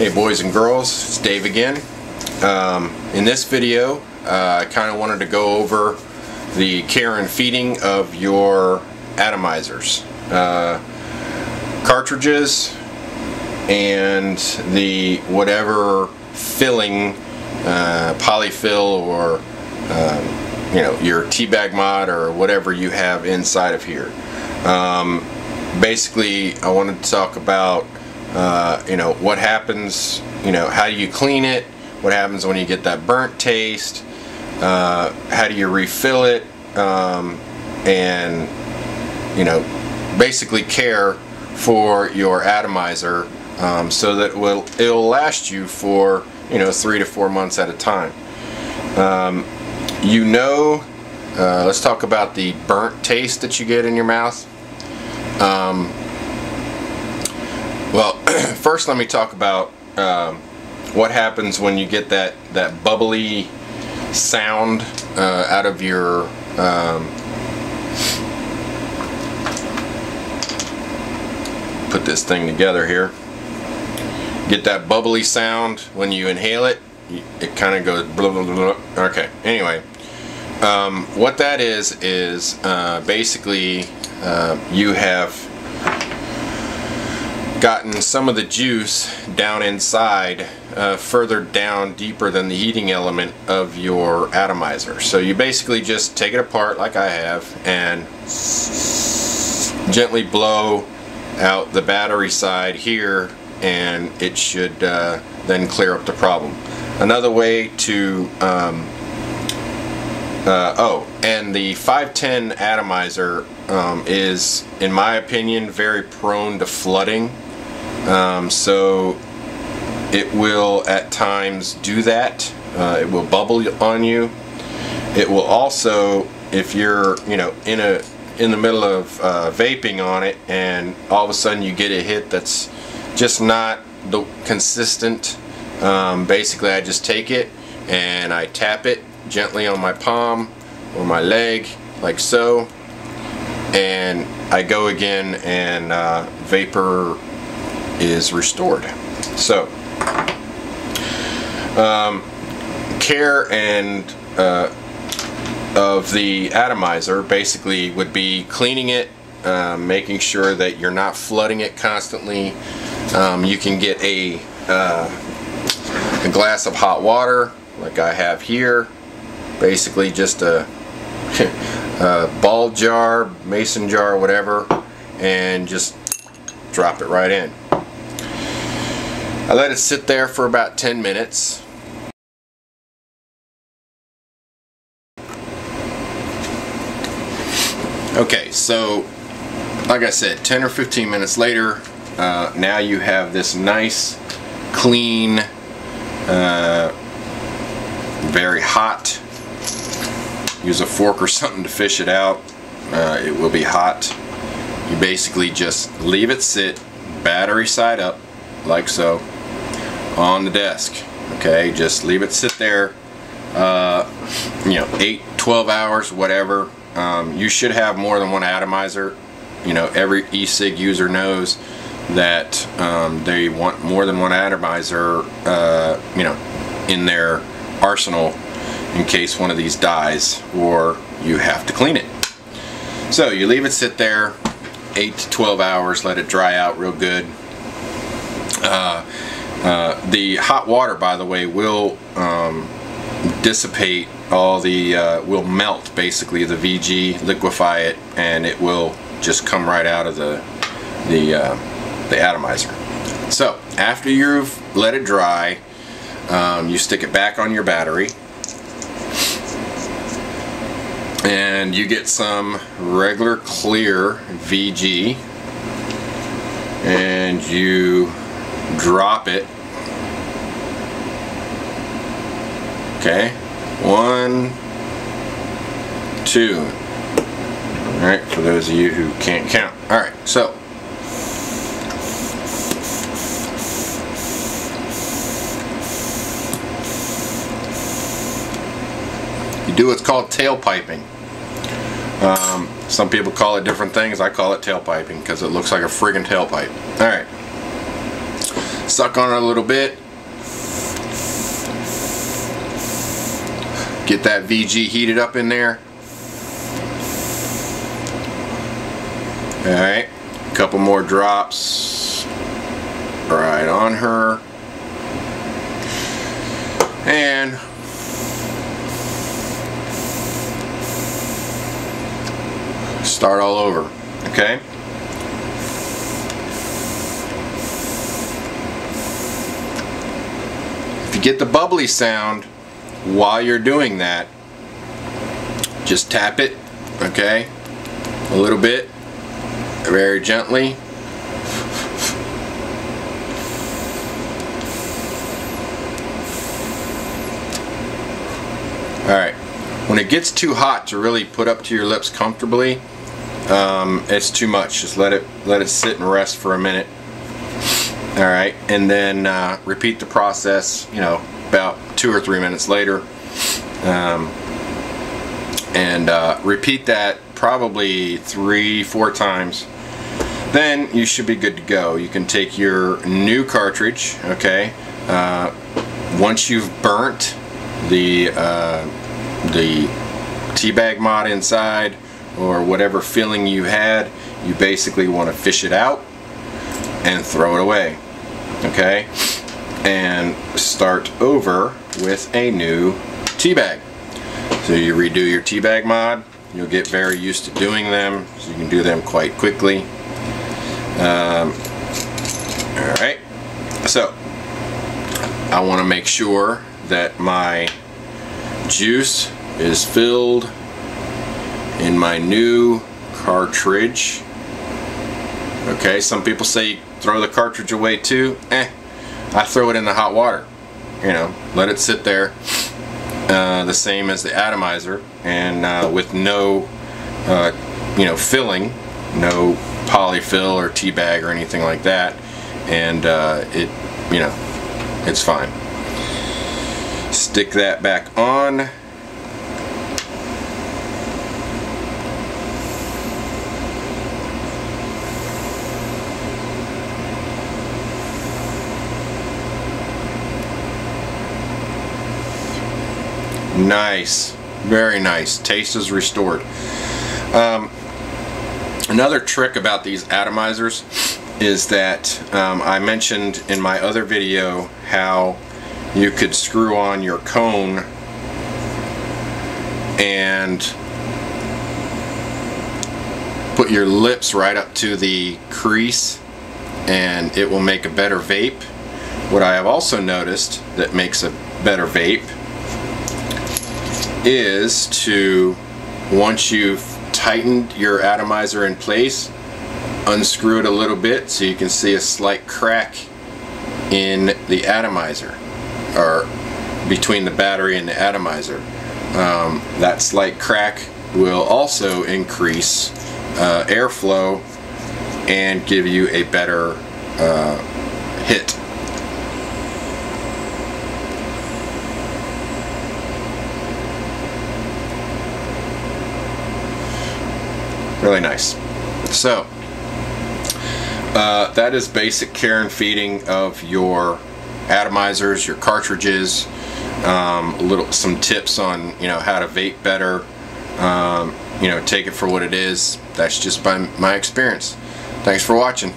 Hey boys and girls, it's Dave again. Um, in this video, uh, I kind of wanted to go over the care and feeding of your atomizers. Uh, cartridges and the whatever filling, uh, polyfill or um, you know your teabag mod or whatever you have inside of here. Um, basically, I wanted to talk about uh, you know what happens you know how do you clean it? What happens when you get that burnt taste? Uh, how do you refill it? Um, and you know basically care for your atomizer um, so that it will it'll last you for you know three to four months at a time. Um, you know uh, let's talk about the burnt taste that you get in your mouth. Um, first let me talk about um, what happens when you get that, that bubbly sound uh, out of your um, put this thing together here. Get that bubbly sound when you inhale it it kind of goes blah, blah, blah, okay anyway um, what that is is uh, basically uh, you have gotten some of the juice down inside uh, further down deeper than the heating element of your atomizer. So you basically just take it apart like I have and gently blow out the battery side here and it should uh, then clear up the problem. Another way to um, uh, oh and the 510 atomizer um, is in my opinion very prone to flooding um, so it will at times do that. Uh, it will bubble on you. It will also, if you're, you know, in a in the middle of uh, vaping on it, and all of a sudden you get a hit that's just not the consistent. Um, basically, I just take it and I tap it gently on my palm or my leg, like so, and I go again, and uh, vapor is restored. So, um, care and uh, of the atomizer basically would be cleaning it, uh, making sure that you're not flooding it constantly. Um, you can get a, uh, a glass of hot water like I have here, basically just a, a ball jar, mason jar, whatever, and just drop it right in. I let it sit there for about 10 minutes. Okay, so like I said, 10 or 15 minutes later, uh, now you have this nice, clean, uh, very hot. Use a fork or something to fish it out. Uh, it will be hot. You basically just leave it sit, battery side up, like so on the desk okay? Just leave it sit there uh, you know 8 12 hours whatever. Um, you should have more than one atomizer. You know every e-cig user knows that um, they want more than one atomizer uh, you know in their arsenal in case one of these dies or you have to clean it. So you leave it sit there 8 to 12 hours let it dry out real good. Uh, uh, the hot water, by the way, will um, dissipate all the, uh, will melt basically. The VG, liquefy it, and it will just come right out of the, the, uh, the atomizer. So, after you've let it dry, um, you stick it back on your battery, and you get some regular clear VG, and you drop it. Okay, one, two. All right, for those of you who can't count. All right, so you do what's called tailpiping. Um, some people call it different things. I call it tailpiping because it looks like a friggin' tailpipe. All right. Suck on it a little bit. Get that VG heated up in there. Alright, a couple more drops right on her. And start all over, okay? Get the bubbly sound while you're doing that, just tap it, okay? A little bit, very gently. Alright, when it gets too hot to really put up to your lips comfortably, um, it's too much. Just let it let it sit and rest for a minute. All right, and then uh, repeat the process. You know, about two or three minutes later, um, and uh, repeat that probably three, four times. Then you should be good to go. You can take your new cartridge. Okay, uh, once you've burnt the uh, the teabag mod inside or whatever filling you had, you basically want to fish it out and throw it away. Okay? And start over with a new tea bag. So you redo your tea bag mod, you'll get very used to doing them, so you can do them quite quickly. Um, Alright, so I want to make sure that my juice is filled in my new cartridge. Okay, some people say throw the cartridge away too. Eh, I throw it in the hot water. You know, let it sit there. Uh, the same as the atomizer, and uh, with no, uh, you know, filling, no polyfill or tea bag or anything like that, and uh, it, you know, it's fine. Stick that back on. Nice. Very nice. Taste is restored. Um, another trick about these atomizers is that um, I mentioned in my other video how you could screw on your cone and put your lips right up to the crease and it will make a better vape. What I have also noticed that makes a better vape is to, once you've tightened your atomizer in place, unscrew it a little bit so you can see a slight crack in the atomizer or between the battery and the atomizer. Um, that slight crack will also increase uh, airflow and give you a better uh, hit. Really nice. So, uh, that is basic care and feeding of your atomizers, your cartridges, um, a little some tips on you know how to vape better. Um, you know, take it for what it is. That's just by my experience. Thanks for watching.